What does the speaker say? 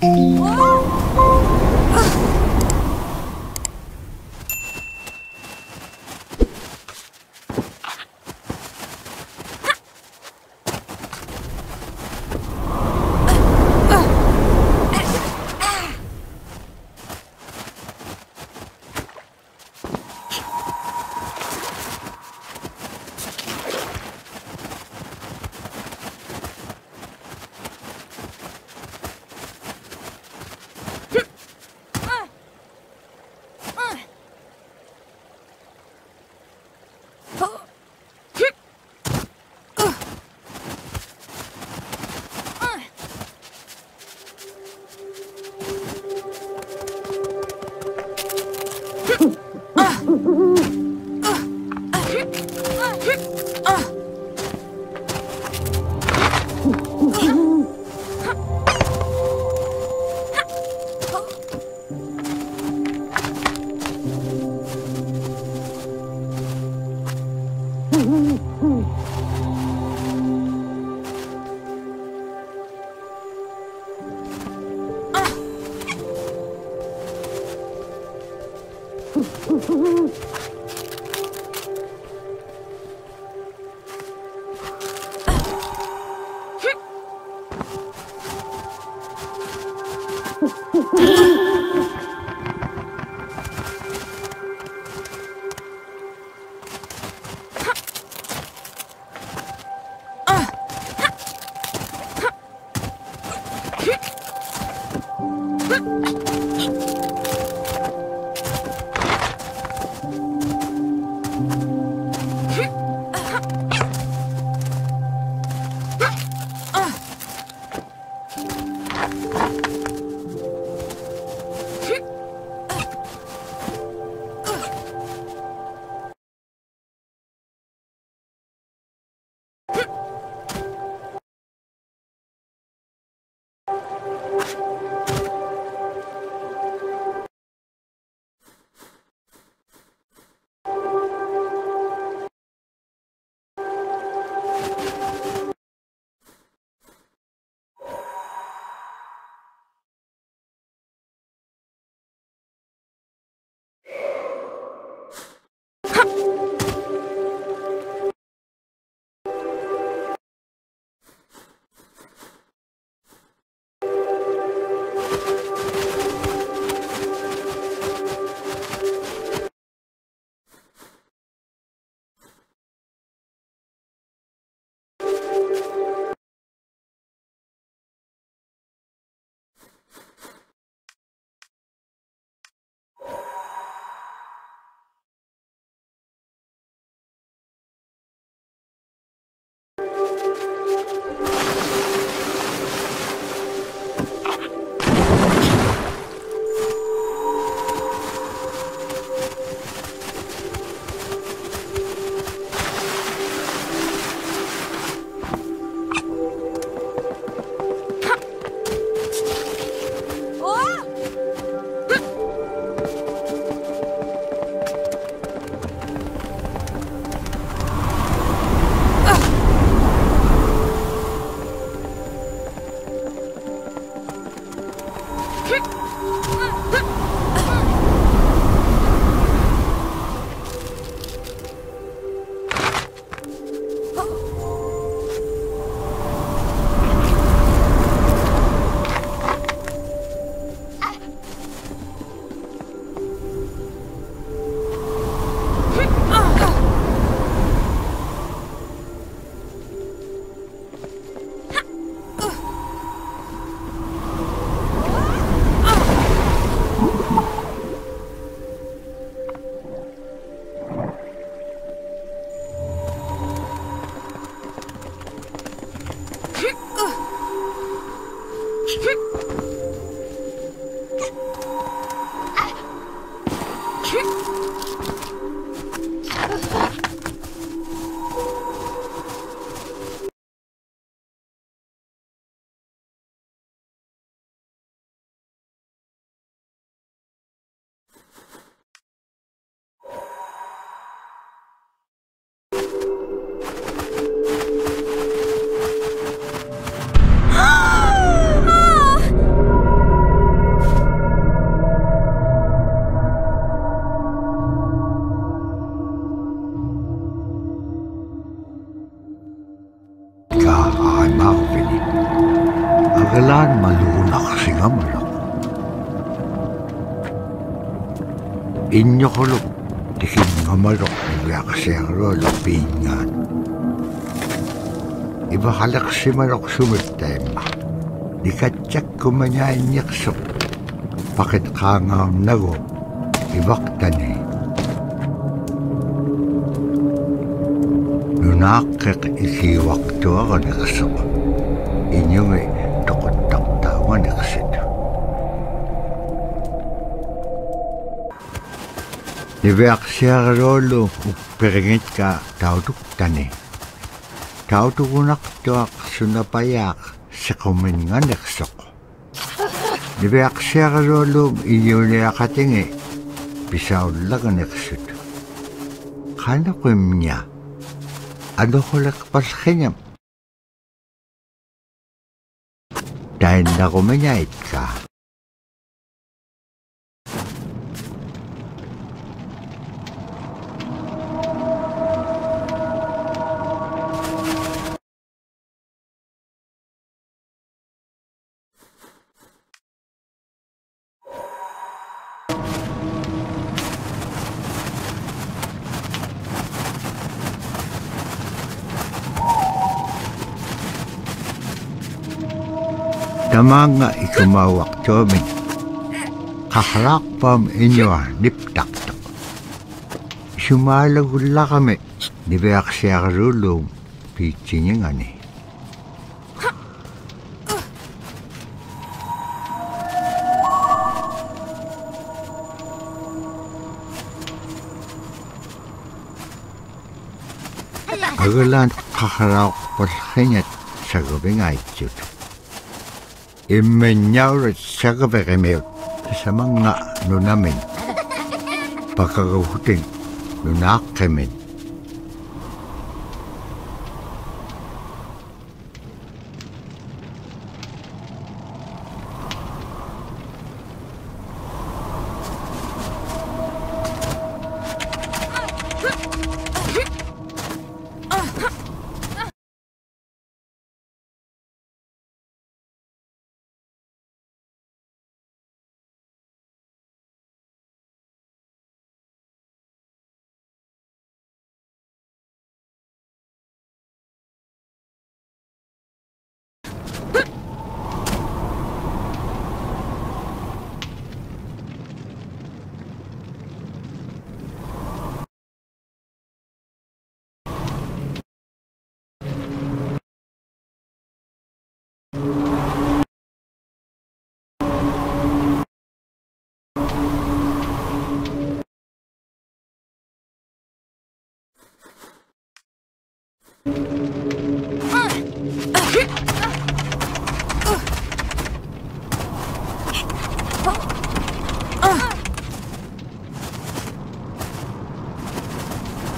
Thank you. Ooh, ooh, ooh. you maaanaw-veni. Agalan malunak singamalak. Inyokolok, tikin ngamalok nila kasero lupingan. Iba halak si malok sumitema. Dikatsak kumanyanyak sok. Pakit kangaw nago, ibak tani. Nunak нунааққеқ исиуартуаранеқсоқ инюми тоқуттартааванеқсит нивеарсиарилуулу упперингитка таутуктани таутугунартуақ сунапаяақ сеқуминнганерсоқ нивеарсиарилуулуум иниулиақатинги писауллаганерсут angeholig was gingen. Tijn daarom een tamanga ikumawak tomin kahlakpam inyoa niptaktak. Sumalagulakami nibeaksiakrulum pitsiningani. Agulan kahraq palhingat sagubing aitsut. Sagubingaitsut immennyaurat sagavegimiut samanga nunamin pakagahutin nunaaqqimin